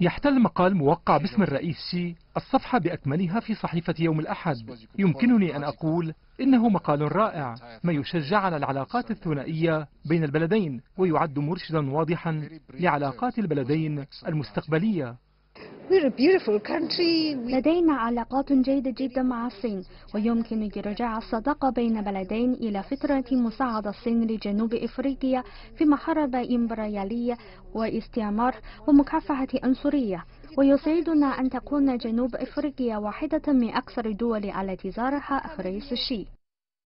يحتل مقال موقع باسم الرئيس شي الصفحة بأكملها في صحيفة يوم الأحد. يمكنني أن أقول إنه مقال رائع ما يشجع على العلاقات الثنائية بين البلدين ويعد مرشدا واضحا لعلاقات البلدين المستقبلية. لدينا علاقات جيدة جدا مع الصين ويمكن إرجاع الصداقة بين بلدين إلى فترة مساعدة الصين لجنوب إفريقيا في محاربة إمبريالية واستعمار ومكافحة عنصرية. ويسعدنا أن تكون جنوب إفريقيا واحدة من أكثر الدول التي زارها الرئيس الشي.